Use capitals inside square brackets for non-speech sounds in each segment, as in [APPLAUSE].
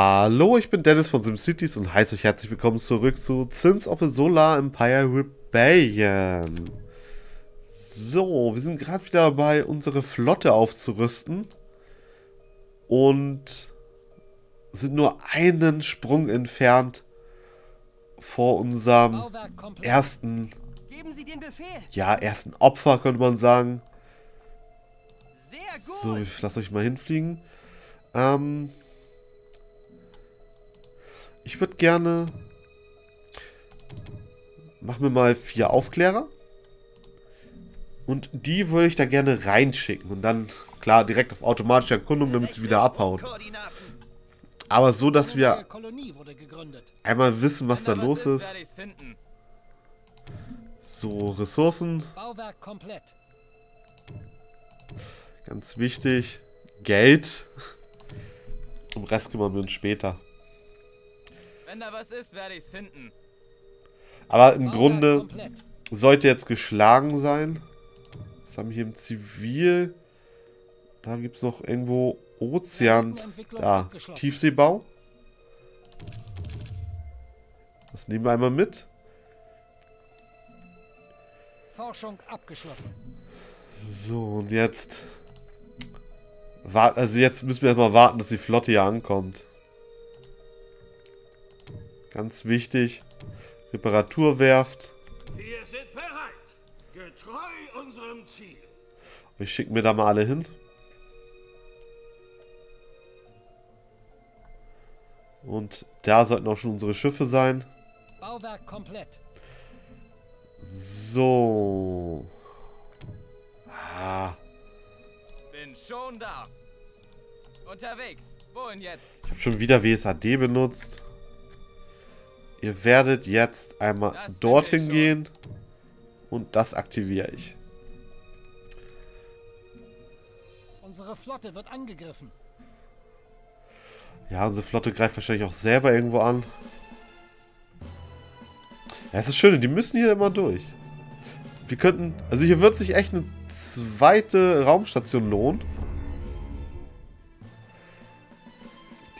Hallo, ich bin Dennis von SimCities und heiße euch herzlich willkommen zurück zu Zins of the Solar Empire Rebellion. So, wir sind gerade wieder dabei, unsere Flotte aufzurüsten. Und sind nur einen Sprung entfernt vor unserem ersten, ja, ersten Opfer, könnte man sagen. So, ich lasse euch mal hinfliegen. Ähm, ich würde gerne... Machen wir mal vier Aufklärer. Und die würde ich da gerne reinschicken. Und dann, klar, direkt auf automatische Erkundung, damit sie wieder abhauen. Aber so, dass wir einmal wissen, was da los ist. So, Ressourcen. Ganz wichtig. Geld. [LAUGHS] Um Rest kümmern wir uns später. Wenn da was ist, werde ich es finden. Aber im Grunde sollte jetzt geschlagen sein. Was haben wir hier im Zivil? Da gibt es noch irgendwo Ozean. Da, Tiefseebau. Das nehmen wir einmal mit. Forschung abgeschlossen. So, und jetzt... Also jetzt müssen wir erstmal warten, dass die Flotte hier ankommt. Ganz wichtig. Reparaturwerft. Wir sind bereit. Getreu unserem Ziel. Ich schicke mir da mal alle hin. Und da sollten auch schon unsere Schiffe sein. Bauwerk komplett. So. Ah. Bin schon da. Unterwegs. Wohin jetzt? Ich habe schon wieder WSAD benutzt. Ihr werdet jetzt einmal dorthin gehen und das aktiviere ich. Unsere Flotte wird angegriffen. Ja, unsere Flotte greift wahrscheinlich auch selber irgendwo an. Ja, es ist schön, die müssen hier immer durch. Wir könnten... Also hier wird sich echt eine zweite Raumstation lohnen.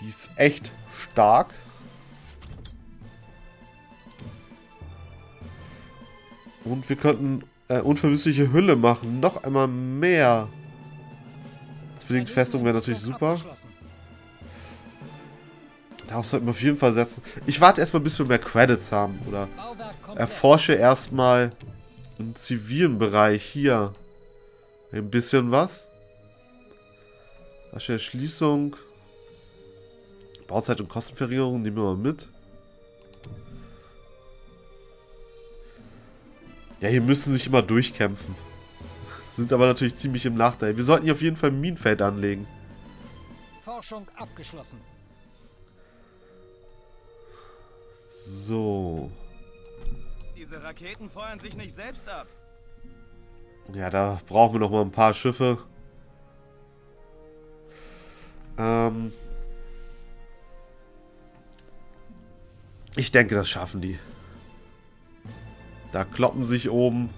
Die ist echt stark. Und wir könnten äh, unverwüstliche Hülle machen. Noch einmal mehr. Zwillingsfestung Festung wäre natürlich super. Darauf sollten wir auf jeden Fall setzen. Ich warte erstmal, bis wir mehr Credits haben. Oder erforsche erstmal im zivilen Bereich hier ein bisschen was. Rasche Erschließung. Bauzeit und Kostenverringerung nehmen wir mal mit. Ja, hier müssen sich immer durchkämpfen. Sind aber natürlich ziemlich im Nachteil. Wir sollten hier auf jeden Fall ein Minenfeld anlegen. Forschung abgeschlossen. So. Diese Raketen feuern sich nicht selbst ab. Ja, da brauchen wir noch mal ein paar Schiffe. Ähm ich denke, das schaffen die. Da kloppen sich oben.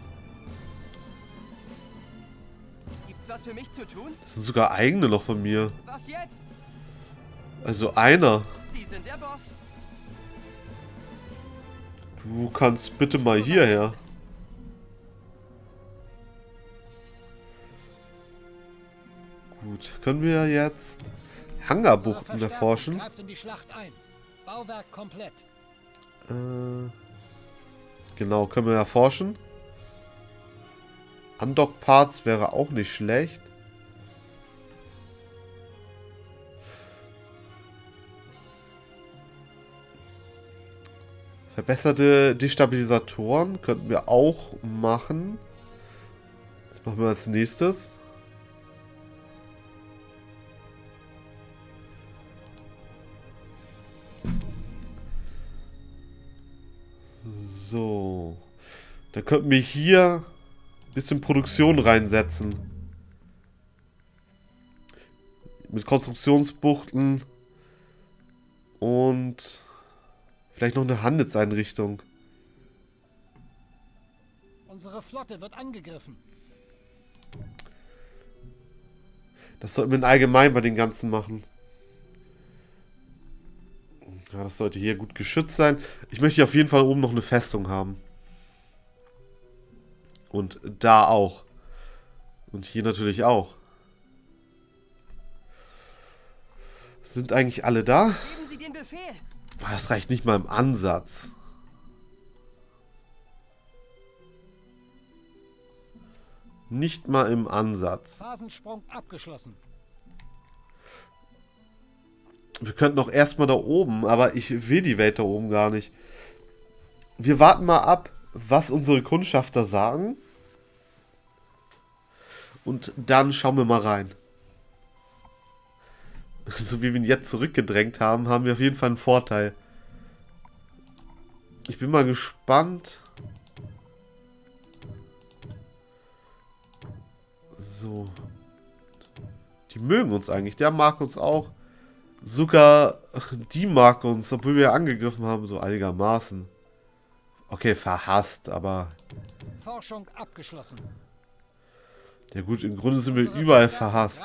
Gibt's was für mich zu tun? Das sind sogar eigene noch von mir. Also einer. Sie sind der Boss. Du kannst bitte mal hierher. Gut, können wir jetzt Hangarbuchten erforschen? Äh Genau, können wir erforschen. Undock-Parts wäre auch nicht schlecht. Verbesserte Destabilisatoren könnten wir auch machen. Das machen wir als nächstes. So. Dann könnten wir hier ein bisschen Produktion reinsetzen. Mit Konstruktionsbuchten. Und vielleicht noch eine Handelseinrichtung. Unsere Flotte wird angegriffen. Das sollten wir allgemein bei den ganzen machen. Ja, das sollte hier gut geschützt sein. Ich möchte hier auf jeden Fall oben noch eine Festung haben. Und da auch. Und hier natürlich auch. Sind eigentlich alle da? Das reicht nicht mal im Ansatz. Nicht mal im Ansatz. Phasensprung abgeschlossen. Wir könnten doch erstmal da oben, aber ich will die Welt da oben gar nicht. Wir warten mal ab, was unsere Kundschafter sagen. Und dann schauen wir mal rein. [LAUGHS] So wie wir ihn jetzt zurückgedrängt haben, haben wir auf jeden Fall einen Vorteil. Ich bin mal gespannt. So. Die mögen uns eigentlich. Der mag uns auch. Sogar die mag uns, obwohl wir angegriffen haben, so einigermaßen. Okay, verhasst, aber... Forschung abgeschlossen. Ja gut, im Grunde sind wir überall verhasst.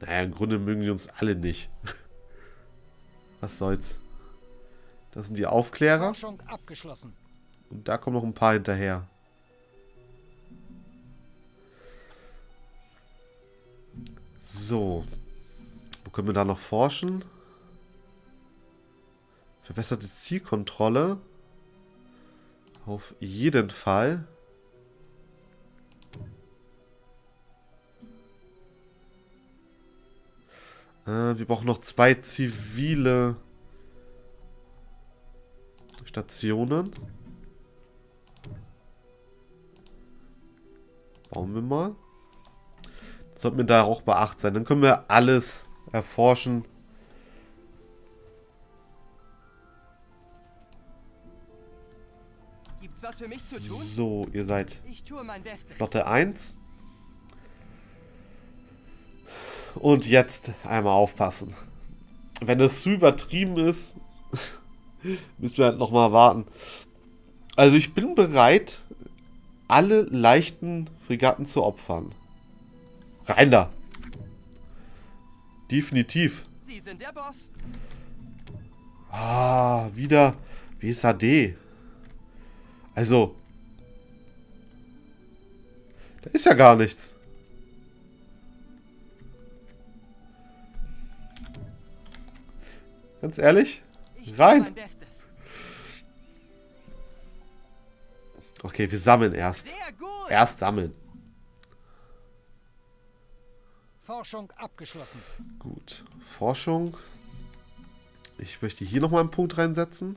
Naja, im Grunde mögen die uns alle nicht. [LAUGHS] Was soll's. Das sind die Aufklärer. Und da kommen noch ein paar hinterher. So. Wo können wir da noch forschen? Verbesserte Zielkontrolle. Auf jeden Fall. Äh, wir brauchen noch zwei zivile Stationen. Bauen wir mal. Sollten wir da auch beacht sein. Dann können wir alles erforschen. So, ihr seid Flotte 1. Und jetzt einmal aufpassen. Wenn es zu übertrieben ist, [LAUGHS] müssen wir halt nochmal warten. Also ich bin bereit, alle leichten Fregatten zu opfern. Rein da. Definitiv. Sie sind der Boss. Ah, wieder WSAD. Also. Da ist ja gar nichts. Ganz ehrlich? Rein. Okay, wir sammeln erst. Erst sammeln. Forschung abgeschlossen. Gut. Forschung. Ich möchte hier nochmal einen Punkt reinsetzen.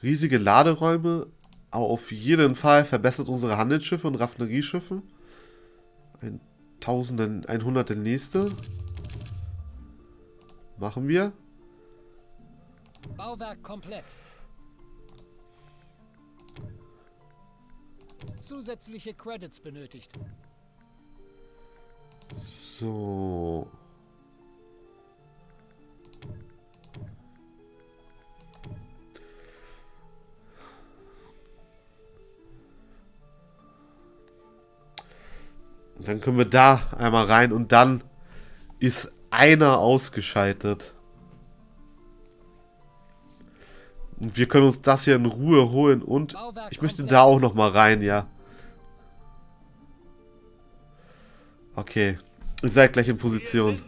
Riesige Laderäume. Auf jeden Fall verbessert unsere Handelsschiffe und Raffinerieschiffe. Ein Tausenden, ein Hundertel nächste. Machen wir. Bauwerk komplett. Zusätzliche Credits benötigt. So. Dann können wir da einmal rein und dann ist einer ausgeschaltet. Und wir können uns das hier in Ruhe holen und ich möchte da auch noch mal rein, ja. Okay. Ihr seid gleich in Position.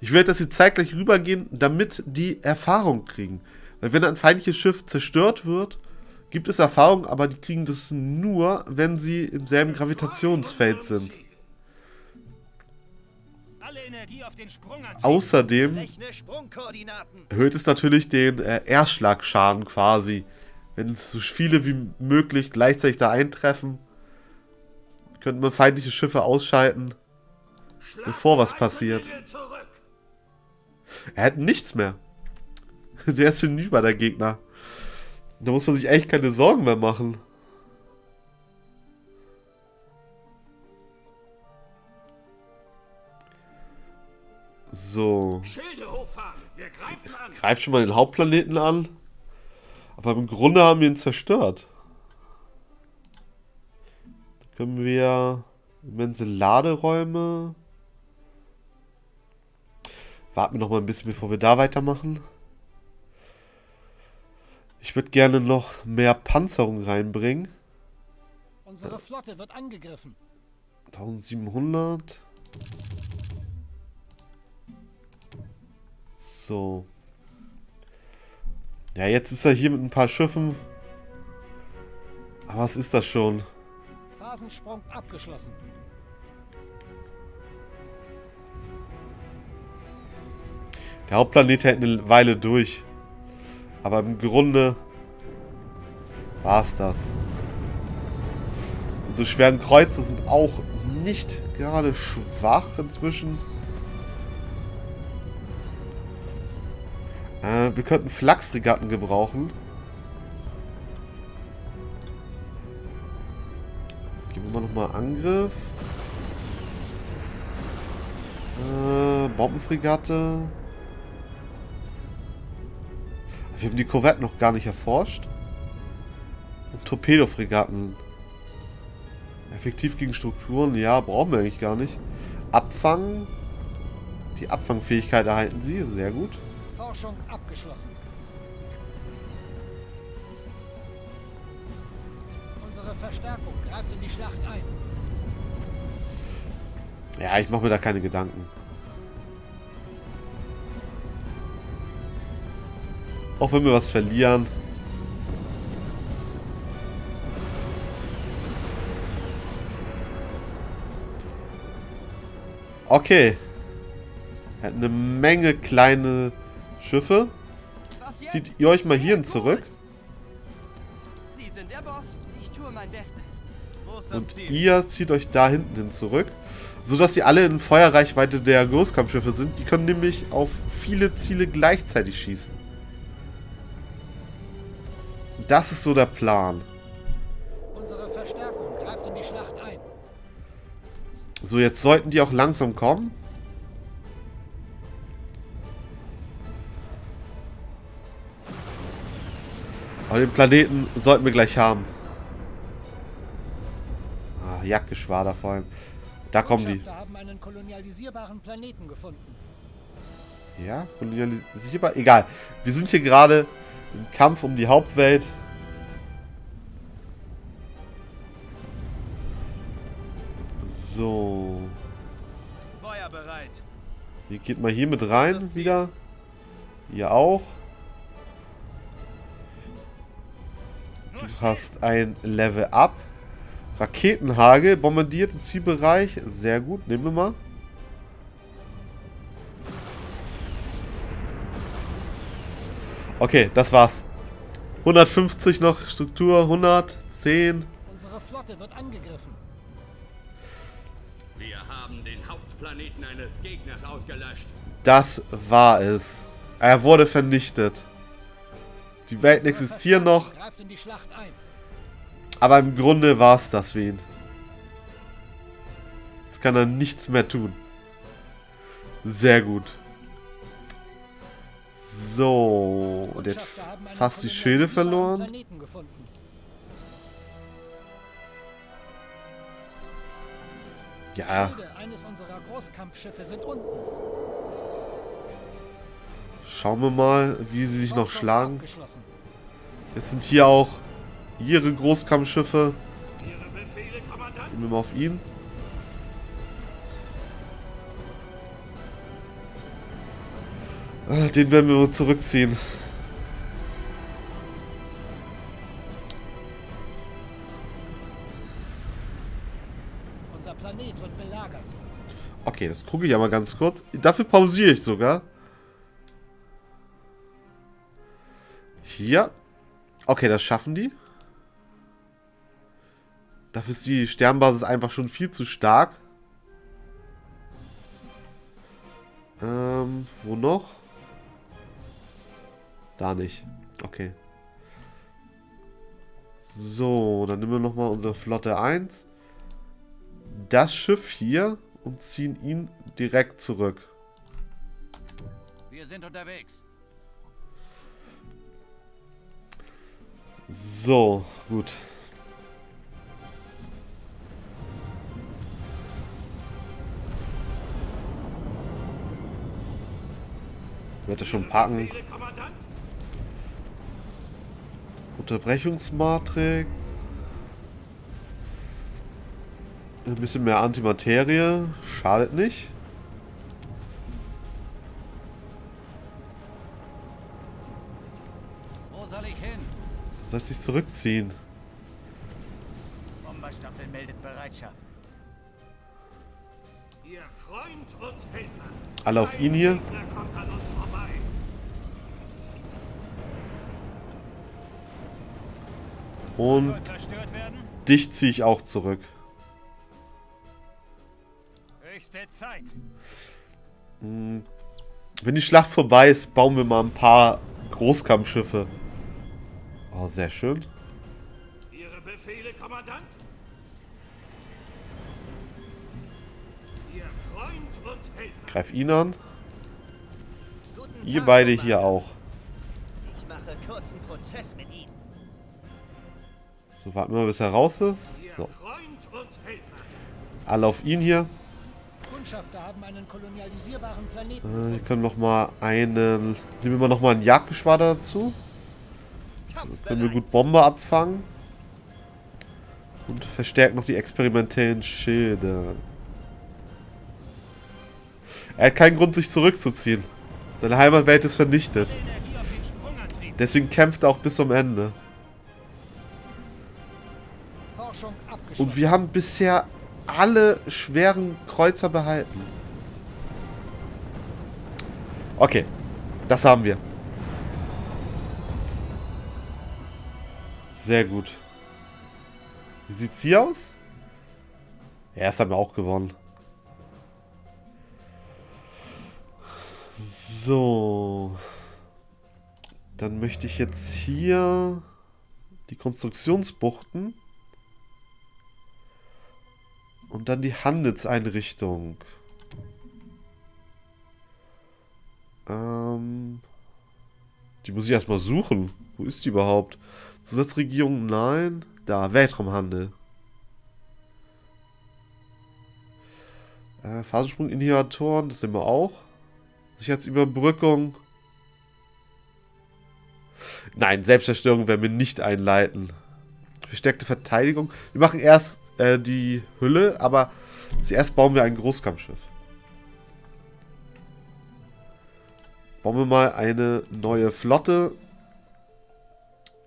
Ich will, dass sie zeitgleich rübergehen, damit die Erfahrung kriegen. Weil wenn ein feindliches Schiff zerstört wird, gibt es Erfahrung, aber die kriegen das nur, wenn sie im selben Gravitationsfeld sind. Außerdem erhöht es natürlich den äh, Erstschlagschaden quasi. Wenn so viele wie möglich gleichzeitig da eintreffen, könnten wir feindliche Schiffe ausschalten, bevor was passiert. Er hat nichts mehr. [LAUGHS] Der ist hinüber, der Gegner. Da muss man sich echt keine Sorgen mehr machen. So. Greif schon mal den Hauptplaneten an. Aber im Grunde haben wir ihn zerstört Können wir immense Laderäume. Warten wir noch mal ein bisschen, bevor wir da weitermachen. Ich würde gerne noch mehr Panzerung reinbringen. Unsere Flotte wird angegriffen. 1700. So. Ja, jetzt ist er hier mit ein paar Schiffen. Aber was ist das schon? Phasensprung abgeschlossen. Der Hauptplanet hält eine Weile durch. Aber im Grunde war es das. Unsere schweren Kreuze sind auch nicht gerade schwach inzwischen. Äh, wir könnten Flakfregatten gebrauchen. Nochmal Angriff. Äh, Bombenfregatte. Wir haben die Korvette noch gar nicht erforscht. Und Torpedofregatten. Effektiv gegen Strukturen, ja, brauchen wir eigentlich gar nicht. Abfangen. Die Abfangfähigkeit erhalten sie, sehr gut. Forschung abgeschlossen. Unsere Verstärkung greift in die Schlacht ein. Ja, ich mache mir da keine Gedanken. Auch wenn wir was verlieren. Okay. Er hat eine Menge kleine Schiffe. Zieht ihr euch mal hierhin zurück. Und ihr zieht euch da hinten hin zurück. Sodass sie alle in Feuerreichweite der Großkampfschiffe sind. Die können nämlich auf viele Ziele gleichzeitig schießen. Das ist so der Plan. Unsere Verstärkung greift in die Schlacht ein. So, jetzt sollten die auch langsam kommen. Aber den Planeten sollten wir gleich haben. Jagdgeschwader vor allem. Da kommen die. haben einen kolonialisierbaren Planeten gefunden. Ja, kolonialisierbar? Egal. Wir sind hier gerade im Kampf um die Hauptwelt. So. Feuer bereit. Ihr geht mal hier mit rein wieder. Ihr auch. Du hast ein Level Up. Raketenhagel, bombardiert im Zielbereich. Sehr gut, nehmen wir mal. Okay, das war's. 150 noch Struktur, 110. Unsere Flotte wird angegriffen. Wir haben den Hauptplaneten eines Gegners ausgelöscht. Das war es. Er wurde vernichtet. Die Welten existieren noch. Aber im Grunde war es das für ihn. Jetzt kann er nichts mehr tun. Sehr gut. So, und jetzt fast die Schilde verloren. Ja. Schauen wir mal, wie sie sich noch schlagen. Jetzt sind hier auch ihre Großkampfschiffe. Gehen wir mal auf ihn. Ah, den werden wir zurückziehen. Unser Planet wird belagert. Okay, das gucke ich aber ganz kurz. Dafür pausiere ich sogar. Hier. Okay, das schaffen die. Dafür ist die Sternbasis einfach schon viel zu stark. Ähm, wo noch? Da nicht. Okay. So, dann nehmen wir nochmal unsere Flotte 1. Das Schiff hier und ziehen ihn direkt zurück. Wir sind unterwegs. So, gut. Wird er schon packen. Unterbrechungsmatrix. Ein bisschen mehr Antimaterie. Schadet nicht. Wo soll ich hin? Du sollst dich zurückziehen. Bomberstaffel meldet Bereitschaft. Ihr Freund und Helfer. Alle auf ihn hier. Und dich ziehe ich auch zurück. Hm. Wenn die Schlacht vorbei ist, bauen wir mal ein paar Großkampfschiffe. Oh, sehr schön. Ihre Befehle, Kommandant? Ihr Freund und Helfer. Greif ihn an. Ihr beide hier auch. Ich mache kurzen Prozess mit. So, warten wir mal, bis er raus ist. So, alle auf ihn hier. Einen. Äh, wir können noch mal einen... Nehmen wir mal noch mal ein Jagdgeschwader dazu. Können wir gut Bombe abfangen. Und verstärken noch die experimentellen Schilde. Er hat keinen Grund, sich zurückzuziehen. Seine Heimatwelt ist vernichtet. Deswegen kämpft er auch bis zum Ende. Und wir haben bisher alle schweren Kreuzer behalten. Okay, das haben wir. Sehr gut. Wie sieht's hier aus? Ja, das haben wir auch gewonnen. So. Dann möchte ich jetzt hier die Konstruktionsbuchten und dann die Handelseinrichtung. Ähm, die muss ich erstmal suchen. Wo ist die überhaupt? Zusatzregierung? Nein. Da, Weltraumhandel. Äh, Phasensprung-Inhibitoren, das sehen wir auch. Sicherheitsüberbrückung. Nein, Selbstzerstörung werden wir nicht einleiten. Verstärkte Verteidigung. Wir machen erst äh, die Hülle, aber zuerst bauen wir ein Großkampfschiff. Bauen wir mal eine neue Flotte.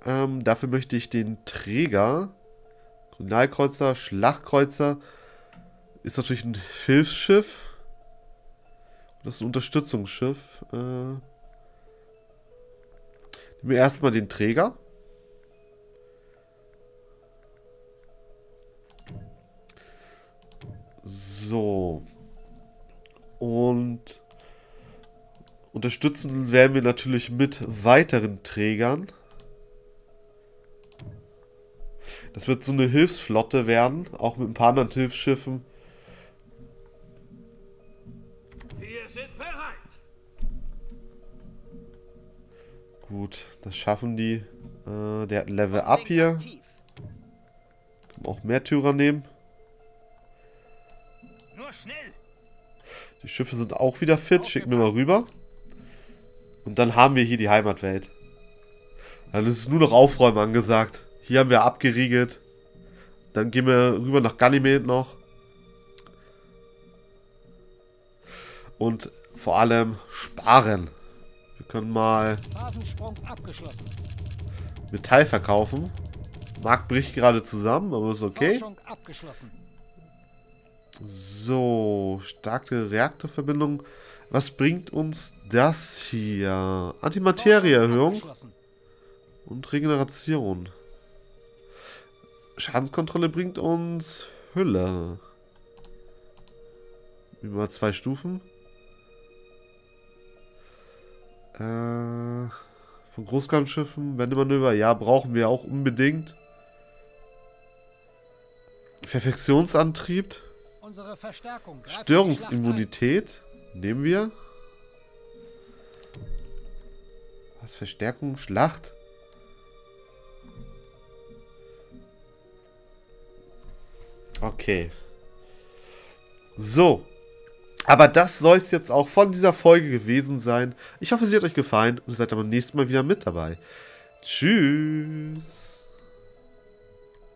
Ähm, dafür möchte ich den Träger. Kolonialkreuzer, Schlachtkreuzer. Ist natürlich ein Hilfsschiff. Das ist ein Unterstützungsschiff. Äh, nehmen wir erstmal den Träger. So. Und unterstützen werden wir natürlich mit weiteren Trägern. Das wird so eine Hilfsflotte werden, auch mit ein paar anderen Hilfsschiffen. Gut, das schaffen die. Äh, der hat ein Level Up hier. Können auch Märtyrer nehmen. Die Schiffe sind auch wieder fit. Schicken wir mal rüber. Und dann haben wir hier die Heimatwelt. Dann ist es nur noch Aufräumen angesagt. Hier haben wir abgeriegelt. Dann gehen wir rüber nach Ganymed noch. Und vor allem sparen. Wir können mal. Metall verkaufen. Markt bricht gerade zusammen, aber ist okay. So, starke Reaktorverbindung. Was bringt uns das hier? Antimaterieerhöhung und Regeneration. Schadenskontrolle bringt uns Hülle. Mal zwei Stufen. Äh, von Großkampfschiffen, Wendemanöver, ja, brauchen wir auch unbedingt. Perfektionsantrieb. Störungsimmunität nehmen wir. Was? Verstärkung? Schlacht? Okay. So. Aber das soll es jetzt auch von dieser Folge gewesen sein. Ich hoffe, sie hat euch gefallen und seid beim nächsten Mal wieder mit dabei. Tschüss.